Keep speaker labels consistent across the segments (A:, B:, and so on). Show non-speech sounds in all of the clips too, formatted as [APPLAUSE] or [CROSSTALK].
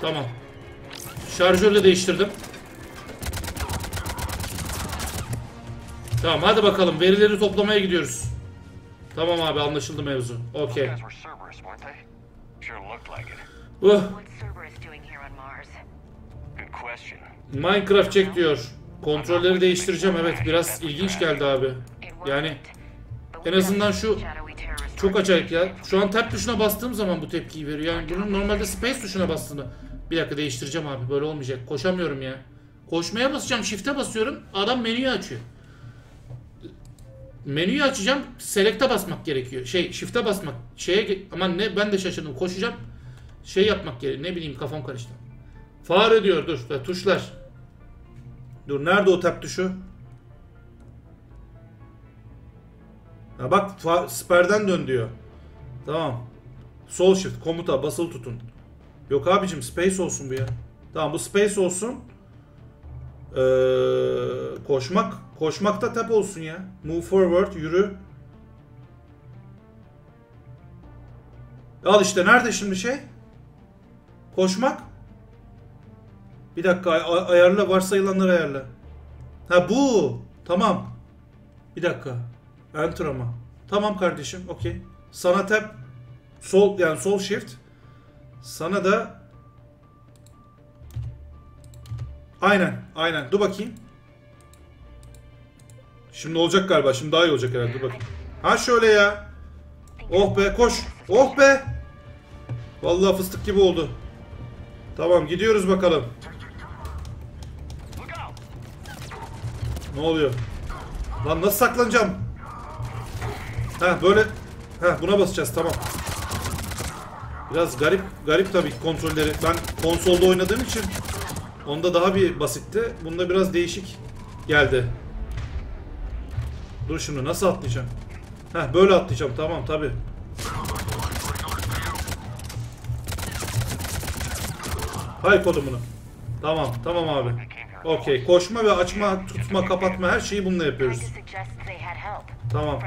A: Tamam. Şarjörü de değiştirdim. Tamam hadi bakalım verileri toplamaya gidiyoruz. Tamam abi anlaşıldı mevzu. Okey. Uh. Minecraft çek diyor. Kontrolleri değiştireceğim evet biraz ilginç geldi abi. Yani en azından şu çok acayip ya. Şu an tab tuşuna bastığım zaman bu tepkiyi veriyor. Yani bunun normalde space tuşuna bastığını. Bir dakika değiştireceğim abi böyle olmayacak. Koşamıyorum ya. Koşmaya basacağım shift'e basıyorum. Adam menüyü açıyor. Menüyü açacağım. Select'e basmak gerekiyor. Şey shift'e basmak. Şeye aman ne ben de şaşırdım. Koşacağım. Şey yapmak gerekiyor. Ne bileyim kafam karıştı. Fare diyor dur. Tuşlar. Dur nerede o tab tuşu? Ha bak siperden dön diyor. Tamam. Sol shift komuta basılı tutun. Yok abicim space olsun bu ya. Tamam bu space olsun. Ee, koşmak. Koşmakta tap olsun ya. Move forward yürü. Al işte nerede şimdi şey? Koşmak. Bir dakika ay- ayarla varsayılanları ayarla. Ha bu. Tamam. Bir dakika. Enter ama. Tamam kardeşim. Okey. Sana tab sol yani sol shift. Sana da Aynen. Aynen. Dur bakayım. Şimdi olacak galiba. Şimdi daha iyi olacak herhalde. Dur bakayım. Ha şöyle ya. Oh be koş. Oh be. Vallahi fıstık gibi oldu. Tamam gidiyoruz bakalım. Ne oluyor? Lan nasıl saklanacağım? Ha böyle ha buna basacağız tamam. Biraz garip garip tabii kontrolleri. Ben konsolda oynadığım için onda daha bir basitti. Bunda biraz değişik geldi. Dur şimdi nasıl atlayacağım? Ha böyle atlayacağım tamam tabii. Hay kodumunu. Tamam tamam abi. Okey koşma ve açma tutma kapatma her şeyi bununla yapıyoruz. Tamam.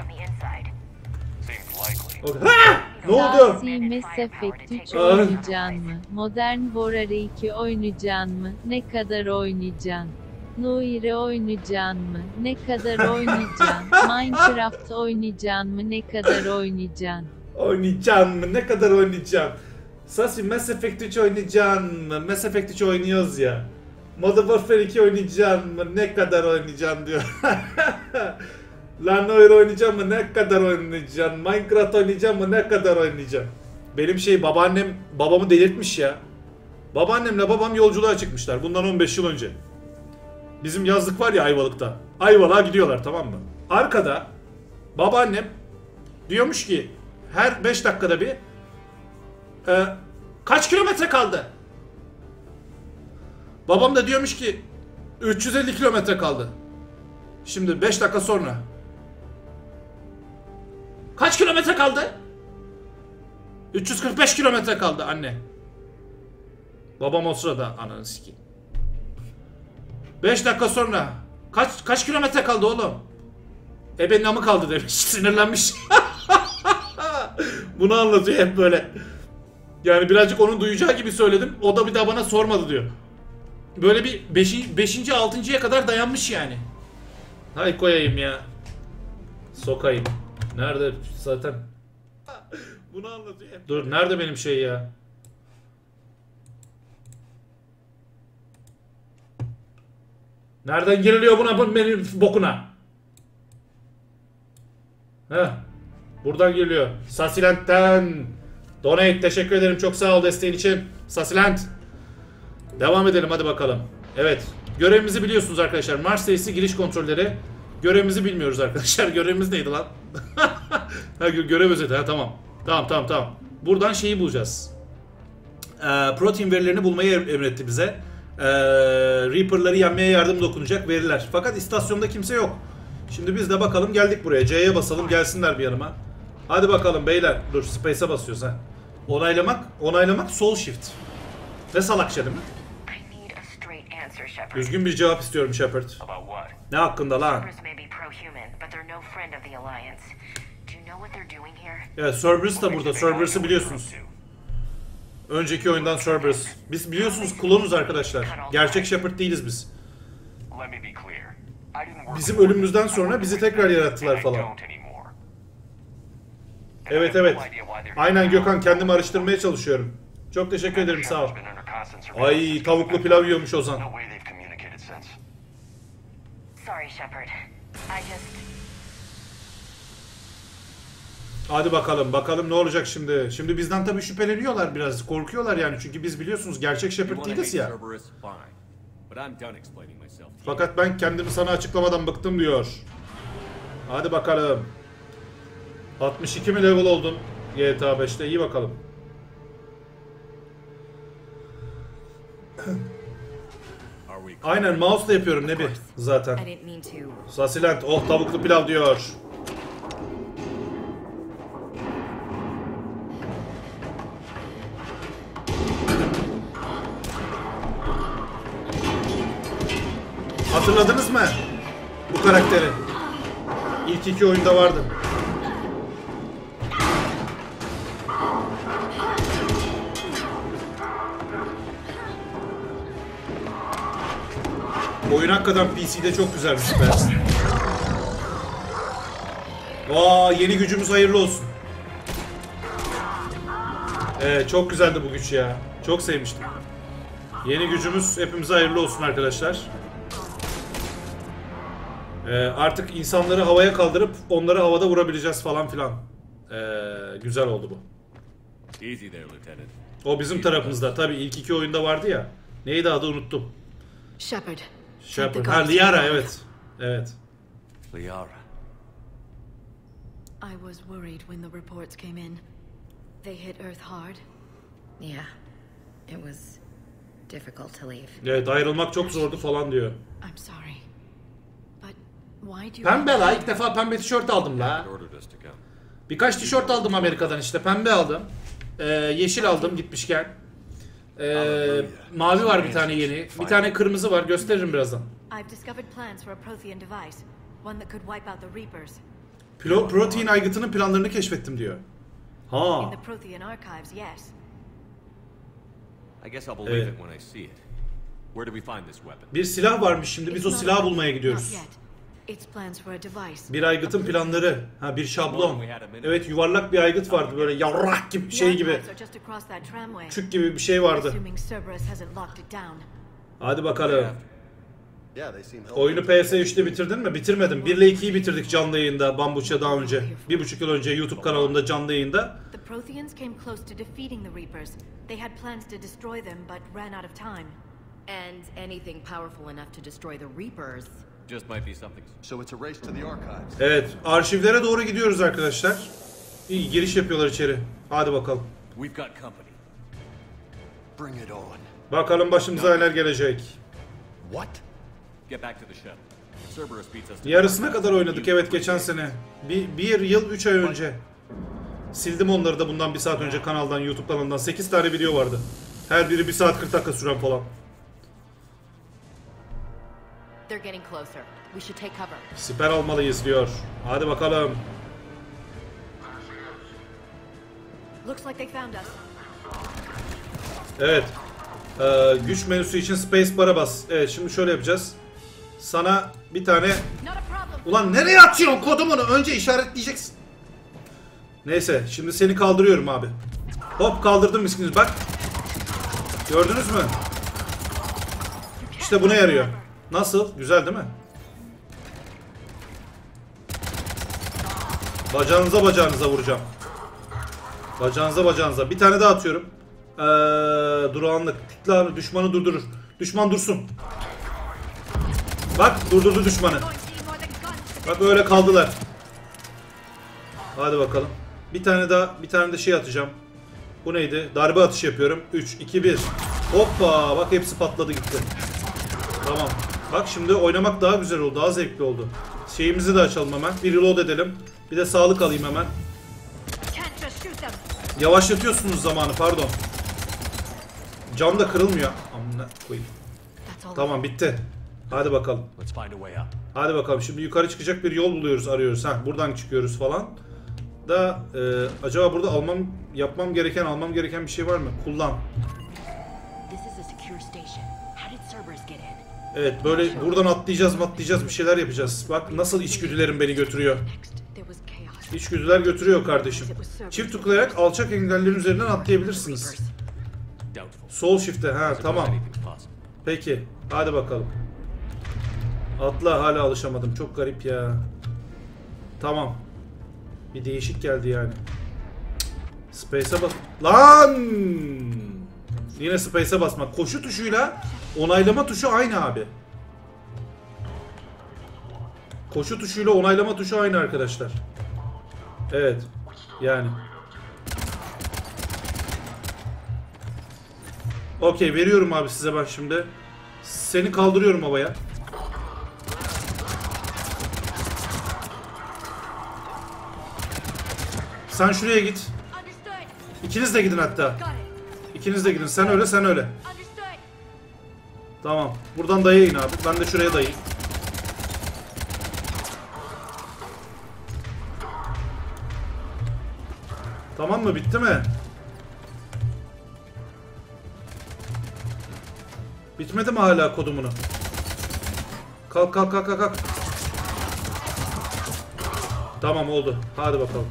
A: Ne oldu?
B: Asi Mass Effect 3
A: Ay.
B: oynayacaksın mı? Modern Warfare 2 oynayacaksın mı? Ne kadar oynayacaksın? Noire oynayacaksın mı? Ne kadar oynayacaksın? [LAUGHS] Minecraft oynayacaksın mı? Ne kadar oynayacaksın?
A: Oynayacağım mı? Ne kadar oynayacağım? Sasi Mass Effect 3 oynayacaksın mı? Mass Effect 3 oynuyoruz ya. Modern Warfare 2 oynayacaksın mı? Ne kadar oynayacaksın diyor. [LAUGHS] Lan öyle oynayacağım mı? Ne kadar oynayacaksın? Minecraft oynayacağım mı? Ne kadar oynayacaksın? Benim şey babaannem babamı delirtmiş ya. Babaannemle babam yolculuğa çıkmışlar bundan 15 yıl önce. Bizim yazlık var ya Ayvalık'ta. Ayvalık'a gidiyorlar tamam mı? Arkada babaannem diyormuş ki her 5 dakikada bir e, kaç kilometre kaldı? Babam da diyormuş ki 350 kilometre kaldı. Şimdi 5 dakika sonra. Kaç kilometre kaldı? 345 kilometre kaldı anne. Babam o sırada ananı sikeyim. 5 dakika sonra. Kaç kaç kilometre kaldı oğlum? Ebenin amı kaldı demiş. [LAUGHS] Sinirlenmiş. [LAUGHS] Bunu anlatıyor hep böyle. Yani birazcık onun duyacağı gibi söyledim. O da bir daha bana sormadı diyor. Böyle bir 5. 5. 6.ya kadar dayanmış yani. Hay koyayım ya. Sokayım. Nerede zaten? Bunu anlatıyor hep. Dur nerede benim şey ya? Nereden giriliyor buna bu benim bokuna? Heh. Buradan geliyor. Sasilent'ten. Donate teşekkür ederim. Çok sağ ol desteğin için. Sasilent. Devam edelim hadi bakalım. Evet. Görevimizi biliyorsunuz arkadaşlar. Mars giriş kontrolleri. Görevimizi bilmiyoruz arkadaşlar. [LAUGHS] Görevimiz neydi lan? [LAUGHS] ha, gö- görev özeti. Ha tamam. Tamam tamam tamam. Buradan şeyi bulacağız. Ee, protein verilerini bulmayı em- emretti bize. Ee, Reaper'ları yenmeye yardım dokunacak veriler. Fakat istasyonda kimse yok. Şimdi biz de bakalım geldik buraya. C'ye basalım gelsinler bir yanıma. Hadi bakalım beyler. Dur space'e basıyoruz ha. Onaylamak, onaylamak sol shift. Ne salakça değil mi? Düzgün bir cevap istiyorum Shepard. Ne hakkında lan? Evet Cerberus da burada. Cerberus'ı biliyorsunuz. Önceki oyundan Cerberus. Biz biliyorsunuz klonuz arkadaşlar. Gerçek Shepard değiliz biz. Bizim ölümümüzden sonra bizi tekrar yarattılar falan. Evet evet. Aynen. Gökhan kendimi araştırmaya çalışıyorum. Çok teşekkür ederim sağ ol. Ay tavuklu pilav yiyormuş Ozan.
C: No way they've communicated since.
D: Sorry, Shepard. I just.
A: Hadi bakalım bakalım ne olacak şimdi. Şimdi bizden tabii şüpheleniyorlar biraz. Korkuyorlar yani çünkü biz biliyorsunuz gerçek Shepard değiliz ya. Fakat ben kendimi sana açıklamadan bıktım diyor. Hadi bakalım. 62 mi level oldun GTA 5'te iyi bakalım. Aynen mouse'la yapıyorum ne bir zaten. Sasilent oh tavuklu pilav diyor. Hatırladınız mı bu karakteri? İlk iki oyunda vardı. Oyun hakikaten PC'de çok güzelmiş be. Aa yeni gücümüz hayırlı olsun. Evet çok güzeldi bu güç ya. Çok sevmiştim. Yeni gücümüz hepimize hayırlı olsun arkadaşlar. Ee, artık insanları havaya kaldırıp onları havada vurabileceğiz falan filan. Ee, güzel oldu bu. O bizim tarafımızda. Tabii ilk iki oyunda vardı ya. Neydi adı unuttum.
E: Shepard.
A: Shepard. Ha Liara evet. Evet.
F: Liara.
E: I was worried when the reports came in. They hit Earth hard.
D: Yeah. It was difficult to leave.
A: Evet ayrılmak çok zordu falan diyor.
E: I'm sorry. But why do you
A: Pembe la ilk defa pembe tişört aldım la. Birkaç tişört aldım Amerika'dan işte. Pembe aldım. Ee, yeşil aldım gitmişken. Ee, mavi var bir tane yeni. Bir tane kırmızı var. Gösteririm birazdan. Plo protein aygıtının planlarını keşfettim diyor. Ha. Evet. Bir silah varmış şimdi. Biz o silahı bulmaya gidiyoruz.
E: Yet. It's plans for a device.
A: Bir aygıtın planları. Ha bir şablon. Evet yuvarlak bir aygıt vardı böyle yavrak gibi şey gibi. Küçük gibi bir şey vardı. Hadi bakalım. Oyunu PS3'te bitirdin mi? Bitirmedim. 1 ile 2'yi bitirdik canlı yayında Bambuç'a daha önce. Bir buçuk yıl önce YouTube kanalımda canlı yayında.
E: The Protheans came close to defeating the Reapers. They had plans to destroy them, but ran out of time.
D: And anything powerful enough to destroy the Reapers.
F: Just might be something.
G: So it's a race to the archives.
A: Evet arşivlere doğru gidiyoruz arkadaşlar. İyi giriş yapıyorlar içeri. Hadi bakalım.
F: We've got company.
G: Bring it on.
A: Bakalım başımıza neler gelecek.
G: What?
F: Get back to the shuttle. If Cerberus beats us to
A: Yarısına kadar oynadık evet geçen sene. Bir, bir yıl 3 ay önce. Sildim onları da bundan bir saat önce kanaldan YouTube kanalından. 8 tane video vardı. Her biri 1 saat 40 dakika süren falan.
D: They're getting closer. We should take cover.
A: Siper almalıyız diyor. Hadi bakalım.
E: Looks like they found us.
A: Evet. Ee, güç menüsü için space bar'a bas. Evet şimdi şöyle yapacağız. Sana bir tane... Ulan nereye atıyorsun kodumunu? Önce işaretleyeceksin. Neyse şimdi seni kaldırıyorum abi. Hop kaldırdım miskiniz bak. Gördünüz mü? İşte buna yarıyor. Nasıl? Güzel değil mi? Bacağınıza bacağınıza vuracağım. Bacağınıza bacağınıza. Bir tane daha atıyorum. Ee, durağanlık. Abi düşmanı durdurur. Düşman dursun. Bak durdurdu düşmanı. Bak öyle kaldılar. Hadi bakalım. Bir tane daha bir tane de şey atacağım. Bu neydi? Darbe atışı yapıyorum. 3 2 1. Hoppa bak hepsi patladı gitti. Tamam. Bak şimdi oynamak daha güzel oldu. Daha zevkli oldu. Şeyimizi de açalım hemen. Bir reload edelim. Bir de sağlık alayım hemen. Yavaşlatıyorsunuz zamanı pardon. Cam da kırılmıyor. Amına koyayım. Tamam bitti. Hadi bakalım. Hadi bakalım şimdi yukarı çıkacak bir yol buluyoruz arıyoruz. Ha buradan çıkıyoruz falan. da e, acaba burada almam yapmam gereken almam gereken bir şey var mı? Kullan. Evet böyle buradan atlayacağız atlayacağız bir şeyler yapacağız. Bak nasıl içgüdülerim beni götürüyor. İçgüdüler götürüyor kardeşim. Çift tıklayarak alçak engellerin üzerinden atlayabilirsiniz. Sol shift'e ha tamam. Peki hadi bakalım. Atla hala alışamadım çok garip ya. Tamam. Bir değişik geldi yani. Space'e bas... Lan! Yine space'e basmak. Koşu tuşuyla onaylama tuşu aynı abi. Koşu tuşuyla onaylama tuşu aynı arkadaşlar. Evet. Yani. Okey veriyorum abi size bak şimdi. Seni kaldırıyorum havaya. Sen şuraya git. İkiniz de gidin hatta. İkiniz de gidin. Sen öyle sen öyle. Tamam. Buradan dayayın abi. Ben de şuraya dayayım. Tamam mı? Bitti mi? Bitmedi mi hala kodumunu? Kalk kalk kalk kalk. Tamam oldu. Hadi bakalım.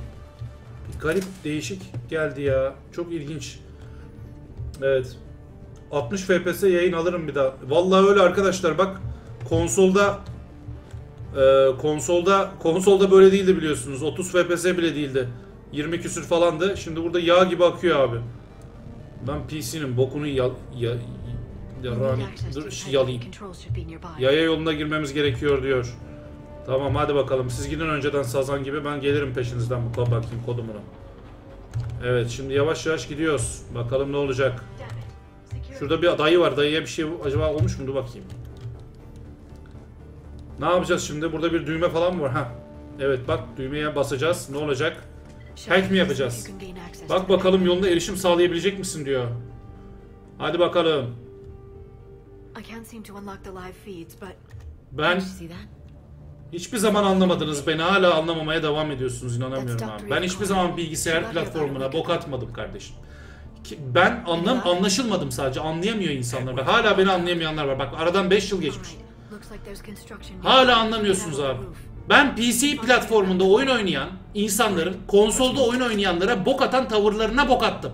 A: Bir garip değişik geldi ya. Çok ilginç. Evet. 60 FPS yayın alırım bir daha. Vallahi öyle arkadaşlar bak konsolda e, konsolda konsolda böyle değildi biliyorsunuz. 30 FPS bile değildi. 20 küsür falandı. Şimdi burada yağ gibi akıyor abi. Ben PC'nin bokunu yal, ya, ya,
E: You need
A: rani-
E: access to
A: dur
E: pipeline.
A: yalayayım. Yaya yoluna girmemiz gerekiyor diyor. Tamam hadi bakalım. Siz gidin önceden Sazan gibi ben gelirim peşinizden bu bakayım kodumunu. Evet şimdi yavaş yavaş gidiyoruz. Bakalım ne olacak. Şurada bir dayı var. Dayıya bir şey acaba olmuş mu? Dur bakayım. Ne yapacağız şimdi? Burada bir düğme falan mı var? Ha. Evet bak düğmeye basacağız. Ne olacak? Hack mi yapacağız? Bak bakalım yoluna erişim sağlayabilecek misin diyor. Hadi bakalım. Ben hiçbir zaman anlamadınız. Beni hala anlamamaya devam ediyorsunuz. inanamıyorum abi. Ben hiçbir zaman bilgisayar platformuna bok atmadım kardeşim. Ki Ben anlam anlaşılmadım sadece. Anlayamıyor insanlar. Bak hala beni anlayamayanlar var. Bak aradan 5 yıl geçmiş. Hala anlamıyorsunuz abi. Ben PC platformunda oyun oynayan insanların konsolda oyun oynayanlara bok atan tavırlarına bok attım.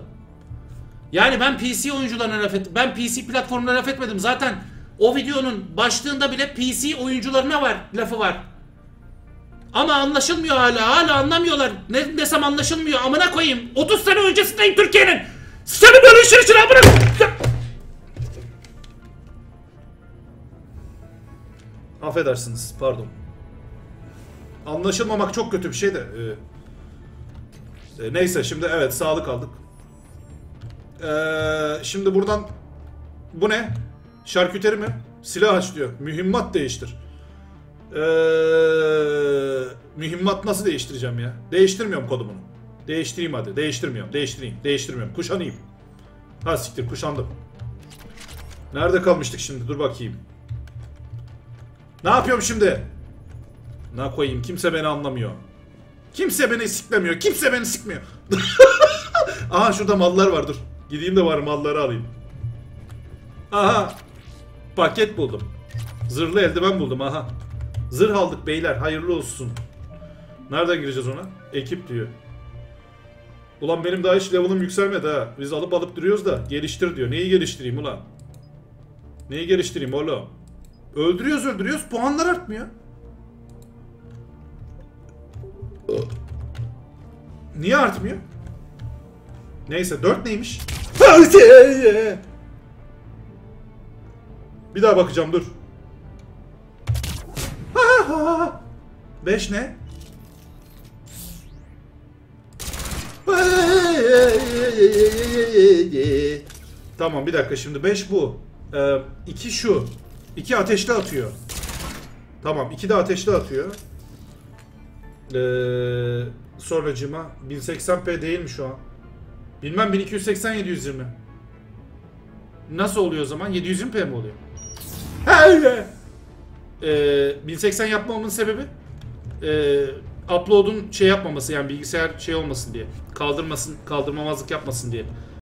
A: Yani ben PC oyuncularına laf ettim. Ben PC platformuna laf etmedim. Zaten o videonun başlığında bile PC oyuncularına var lafı var. Ama anlaşılmıyor hala. Hala anlamıyorlar. Ne desem anlaşılmıyor. Amına koyayım. 30 sene öncesindeyim Türkiye'nin. Seni böyle işin içine amına Affedersiniz. Pardon. Anlaşılmamak çok kötü bir şey de. e, e, neyse şimdi evet sağlık aldık. Ee, şimdi buradan bu ne? Şarküteri mi? Silah aç diyor. Mühimmat değiştir. Ee, mühimmat nasıl değiştireceğim ya? Değiştirmiyorum kodumunu. Değiştireyim hadi. Değiştirmiyorum. Değiştireyim. Değiştirmiyorum. Kuşanayım. Ha siktir kuşandım. Nerede kalmıştık şimdi? Dur bakayım. Ne yapıyorum şimdi? Ne koyayım? Kimse beni anlamıyor. Kimse beni siklemiyor. Kimse beni sikmiyor. [LAUGHS] Aha şurada mallar var dur. Gideyim de var malları alayım. Aha. Paket buldum. Zırhlı eldiven buldum aha. Zırh aldık beyler hayırlı olsun. Nereden gireceğiz ona? Ekip diyor. Ulan benim daha hiç level'ım yükselmedi ha. Biz alıp alıp duruyoruz da geliştir diyor. Neyi geliştireyim ulan? Neyi geliştireyim oğlum? Öldürüyoruz öldürüyoruz puanlar artmıyor. Niye artmıyor? Neyse 4 neymiş? Bir daha bakacağım dur. 5 ne? Tamam bir dakika şimdi 5 bu. 2 şu. 2 ateşli atıyor. Tamam 2 de ateşli atıyor. Ee, sonracıma 1080p değil mi şu an? Bilmem 1280 720. Nasıl oluyor o zaman? 720p mi oluyor? Ee, 1080 yapmamın sebebi ee, upload'un şey yapmaması yani bilgisayar şey olmasın diye. Kaldırmasın, kaldırmamazlık yapmasın diye.